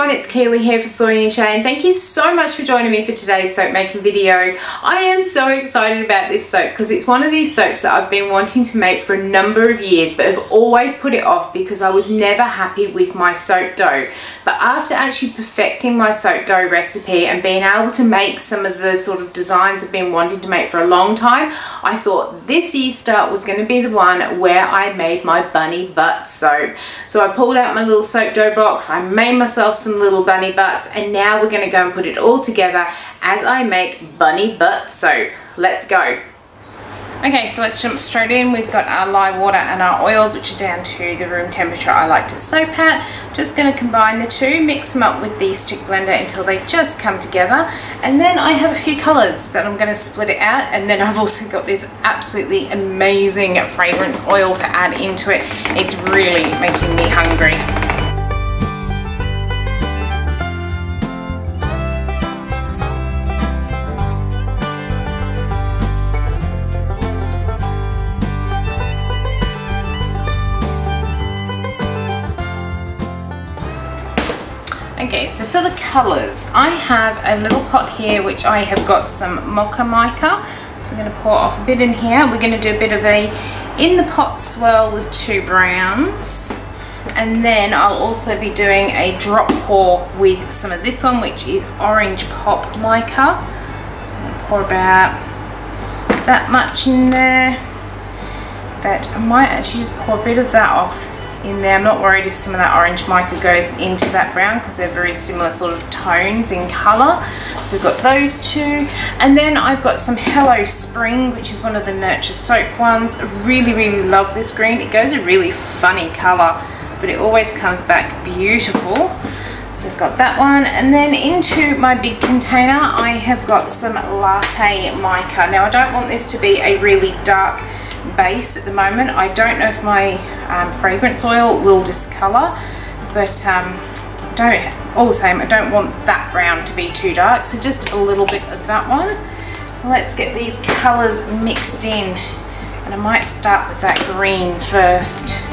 everyone, it's Keely here for Soy and Shea and thank you so much for joining me for today's soap making video. I am so excited about this soap because it's one of these soaps that I've been wanting to make for a number of years but have always put it off because I was never happy with my soap dough. But after actually perfecting my soap dough recipe and being able to make some of the sort of designs I've been wanting to make for a long time, I thought this Easter was going to be the one where I made my bunny butt soap. So I pulled out my little soap dough box, I made myself some little bunny butts and now we're going to go and put it all together as I make bunny butt soap. Let's go. Okay, so let's jump straight in. We've got our lye water and our oils, which are down to the room temperature I like to soap at. Just going to combine the two, mix them up with the stick blender until they just come together. And then I have a few colours that I'm going to split it out. And then I've also got this absolutely amazing fragrance oil to add into it. It's really making me hungry. So for the colours, I have a little pot here which I have got some mocha mica. So I'm going to pour off a bit in here. We're going to do a bit of a in the pot swirl with two browns. And then I'll also be doing a drop pour with some of this one, which is orange pop mica. So I'm going to pour about that much in there. But I might actually just pour a bit of that off in there. I'm not worried if some of that orange mica goes into that brown because they're very similar sort of tones in colour. So we've got those two. And then I've got some Hello Spring, which is one of the Nurture Soap ones. I really, really love this green. It goes a really funny colour, but it always comes back beautiful. So I've got that one and then into my big container I have got some latte mica. Now I don't want this to be a really dark base at the moment. I don't know if my um, fragrance oil will discolor, but um, don't all the same, I don't want that brown to be too dark, so just a little bit of that one. Let's get these colors mixed in, and I might start with that green first.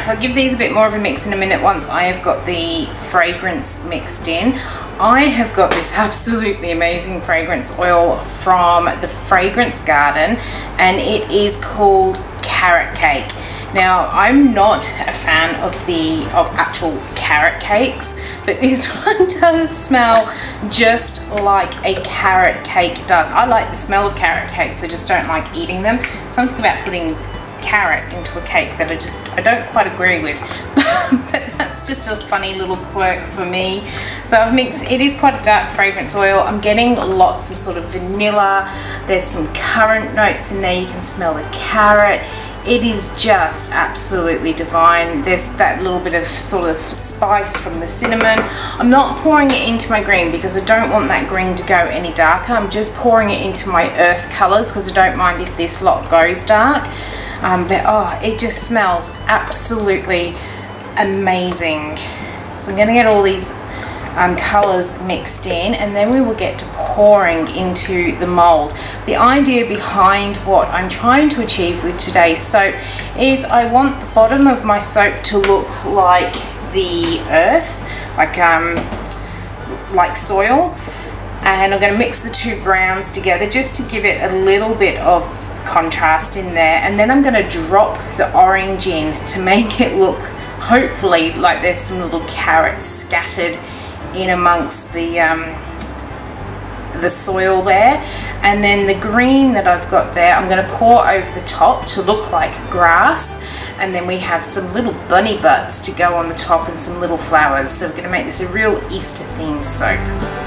Alright, so I'll give these a bit more of a mix in a minute once I have got the fragrance mixed in. I have got this absolutely amazing fragrance oil from the Fragrance Garden and it is called Carrot Cake. Now, I'm not a fan of the of actual carrot cakes, but this one does smell just like a carrot cake does. I like the smell of carrot cakes, I just don't like eating them. Something about putting carrot into a cake that I just I don't quite agree with but that's just a funny little quirk for me. So I've mixed it is quite a dark fragrance oil. I'm getting lots of sort of vanilla. There's some currant notes in there. You can smell the carrot. It is just absolutely divine. There's that little bit of sort of spice from the cinnamon. I'm not pouring it into my green because I don't want that green to go any darker. I'm just pouring it into my earth colors because I don't mind if this lot goes dark um, but oh it just smells absolutely amazing. So I'm gonna get all these um, colors mixed in and then we will get to pouring into the mold the idea behind what I'm trying to achieve with today's soap is I want the bottom of my soap to look like the earth like um like soil. And I'm going to mix the two browns together just to give it a little bit of contrast in there. And then I'm going to drop the orange in to make it look hopefully like there's some little carrots scattered in amongst the um, the soil there. And then the green that I've got there I'm going to pour over the top to look like grass. And then we have some little bunny butts to go on the top and some little flowers. So we're going to make this a real Easter themed soap.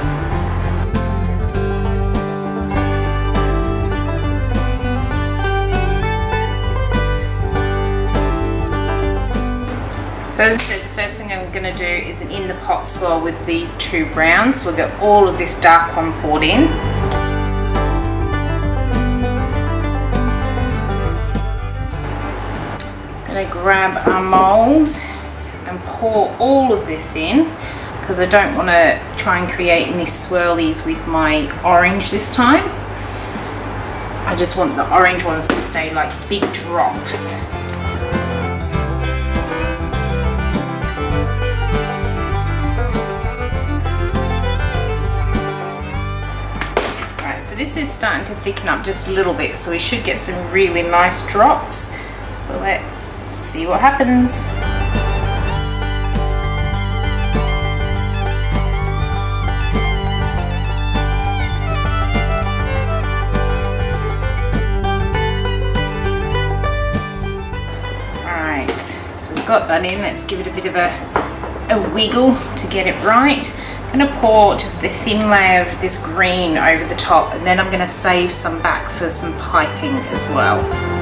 So as I said, the first thing I'm going to do is an in the pot swirl with these two browns. So we'll get all of this dark one poured in. I'm going to grab our mould and pour all of this in. because I don't want to try and create any swirlies with my orange this time. I just want the orange ones to stay like big drops. So this is starting to thicken up just a little bit, so we should get some really nice drops. So let's see what happens. Alright, so we've got that in, let's give it a bit of a, a wiggle to get it right. I'm going to pour just a thin layer of this green over the top and then I'm going to save some back for some piping as well.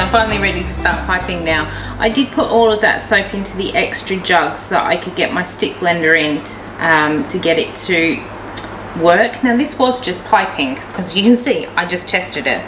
I'm finally ready to start piping now. I did put all of that soap into the extra jug so that I could get my stick blender in um, to get it to work. Now this was just piping because you can see I just tested it.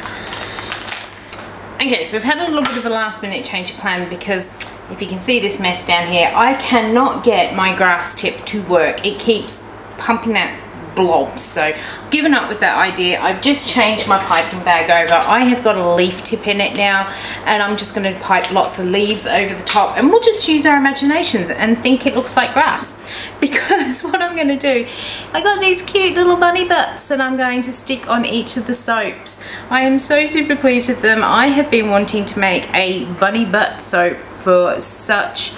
Okay, so we've had a little bit of a last minute change of plan because if you can see this mess down here, I cannot get my grass tip to work. It keeps pumping that blobs. So given up with that idea. I've just changed my piping bag over. I have got a leaf tip in it now and I'm just going to pipe lots of leaves over the top and we'll just use our imaginations and think it looks like grass. Because what I'm going to do, I got these cute little bunny butts and I'm going to stick on each of the soaps. I am so super pleased with them. I have been wanting to make a bunny butt soap for such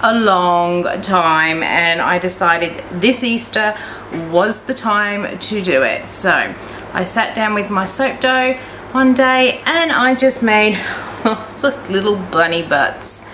a long time and I decided this Easter was the time to do it. So I sat down with my soap dough one day and I just made lots of little bunny butts.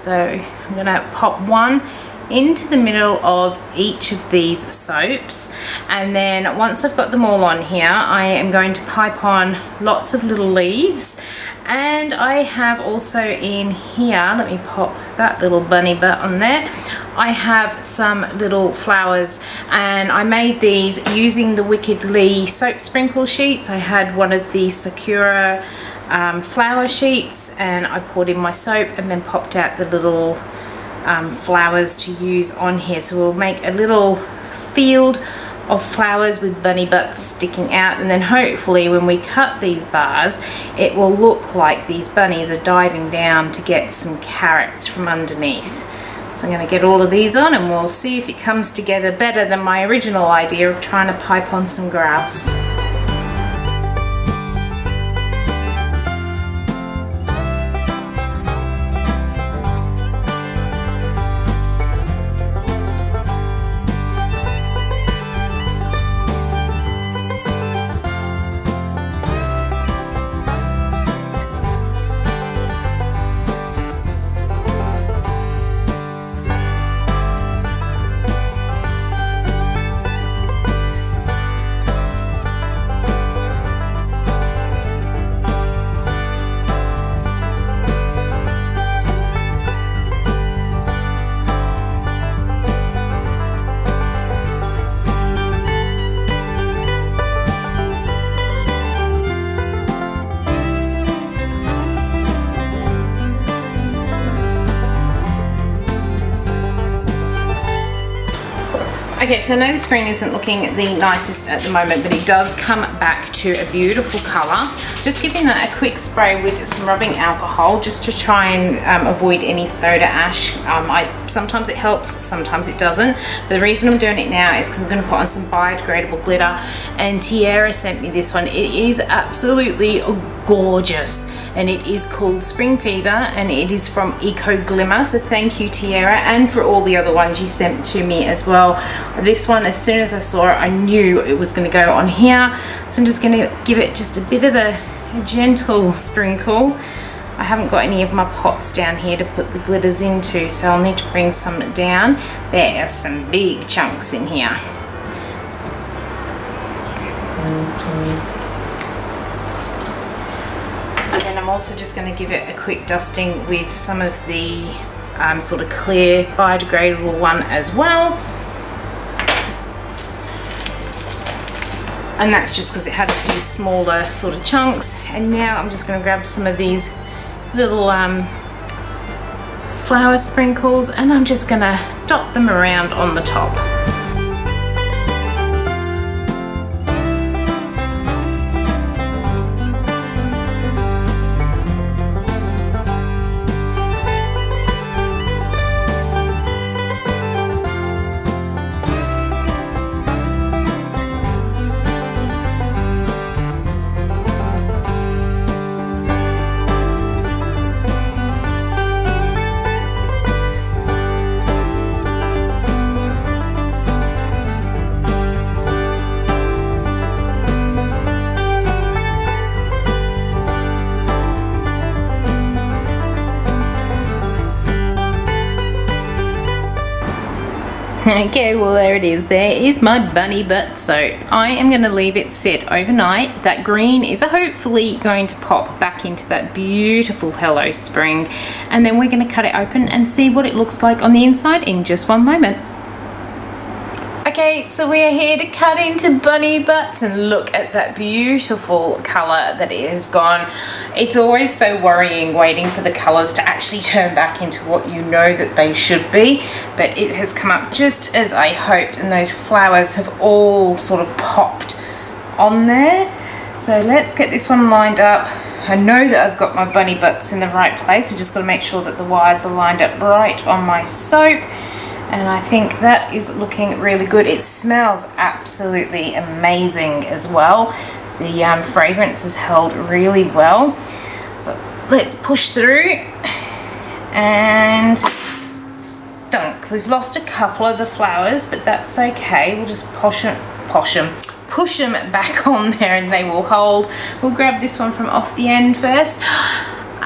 So I'm gonna pop one into the middle of each of these soaps and then once I've got them all on here I am going to pipe on lots of little leaves and I have also in here let me pop that little bunny butt on there. I have some little flowers and I made these using the Wicked Lee soap sprinkle sheets. I had one of the Sakura um, flower sheets and I poured in my soap and then popped out the little um, flowers to use on here. So we'll make a little field of flowers with bunny butts sticking out and then hopefully when we cut these bars it will look like these bunnies are diving down to get some carrots from underneath. So I'm going to get all of these on and we'll see if it comes together better than my original idea of trying to pipe on some grass. Okay, so I know the screen isn't looking the nicest at the moment, but it does come back to a beautiful color. Just giving that a quick spray with some rubbing alcohol just to try and um, avoid any soda ash. Um, I Sometimes it helps, sometimes it doesn't. But the reason I'm doing it now is because I'm gonna put on some biodegradable glitter and Tiara sent me this one. It is absolutely gorgeous and it is called Spring Fever and it is from Eco Glimmer. So thank you Tiara and for all the other ones you sent to me as well. This one, as soon as I saw it, I knew it was gonna go on here. So I'm just gonna give it just a bit of a, gentle sprinkle I haven't got any of my pots down here to put the glitters into so I'll need to bring some down. There are some big chunks in here. And then I'm also just going to give it a quick dusting with some of the um, sort of clear biodegradable one as well. And that's just because it had a few smaller sort of chunks. And now I'm just going to grab some of these little um, flower sprinkles and I'm just going to dot them around on the top. Okay, well there it is. There is my bunny butt soap. I am going to leave it set overnight. That green is hopefully going to pop back into that beautiful Hello Spring. And then we're going to cut it open and see what it looks like on the inside in just one moment. Okay, so we are here to cut into bunny butts and look at that beautiful colour that it has gone. It's always so worrying waiting for the colours to actually turn back into what you know that they should be, but it has come up just as I hoped and those flowers have all sort of popped on there. So let's get this one lined up. I know that I've got my bunny butts in the right place. I just got to make sure that the wires are lined up right on my soap and I think that is looking really good. It smells absolutely amazing as well. The um, fragrance is held really well. So let's push through and thunk. We've lost a couple of the flowers, but that's okay. We'll just push them, push them, push them back on there and they will hold. We'll grab this one from off the end first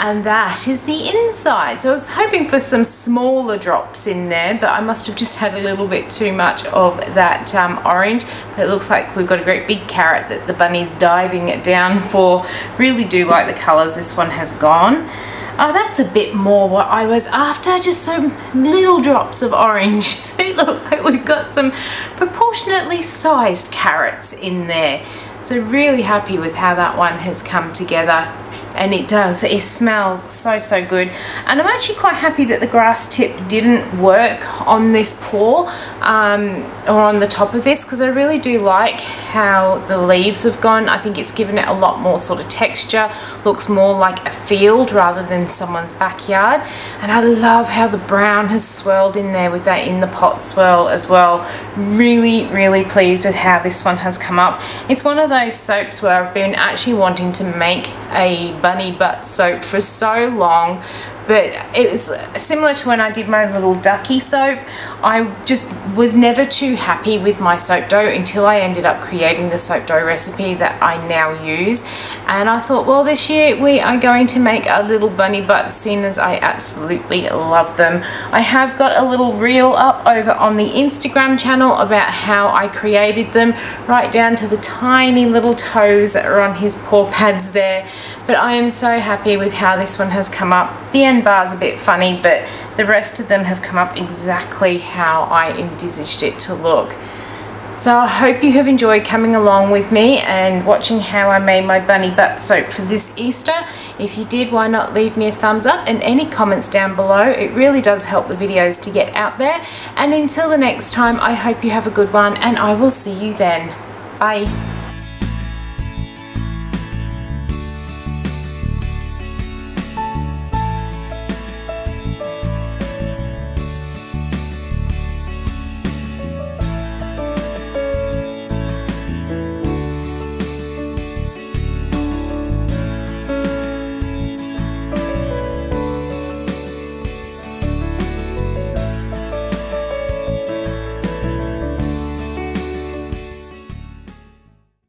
and that is the inside. So I was hoping for some smaller drops in there, but I must have just had a little bit too much of that um, orange. But it looks like we've got a great big carrot that the bunny's diving it down for. Really do like the colours this one has gone. Oh, that's a bit more what I was after, just some little drops of orange. So it looks like we've got some proportionately sized carrots in there. So really happy with how that one has come together and it does. It smells so so good. And I'm actually quite happy that the grass tip didn't work on this pour um, or on the top of this because I really do like how the leaves have gone. I think it's given it a lot more sort of texture looks more like a field rather than someone's backyard. And I love how the brown has swirled in there with that in the pot swirl as well. Really really pleased with how this one has come up. It's one of those soaps where I've been actually wanting to make a bunny butt soap for so long but it was similar to when I did my little ducky soap. I just was never too happy with my soap dough until I ended up creating the soap dough recipe that I now use. And I thought, well, this year we are going to make a little bunny butts, seeing as I absolutely love them. I have got a little reel up over on the Instagram channel about how I created them, right down to the tiny little toes that are on his paw pads there. But I am so happy with how this one has come up. The end bar is a bit funny, but the rest of them have come up exactly how I envisaged it to look. So I hope you have enjoyed coming along with me and watching how I made my bunny butt soap for this Easter. If you did, why not leave me a thumbs up and any comments down below. It really does help the videos to get out there. And until the next time, I hope you have a good one and I will see you then. Bye.